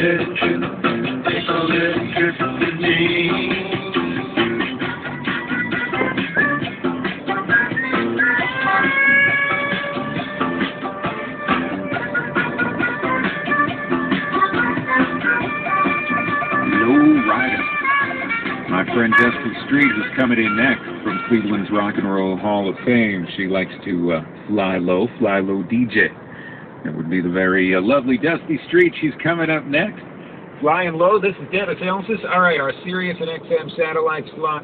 My friend Dusty Street is coming in next from Cleveland's Rock and Roll Hall of Fame. She likes to uh, fly low, fly low DJ. It would be the very uh, lovely Dusty Street. She's coming up next. Flying low, this is Dennis Elsas. All right, our Sirius and XM satellites fly.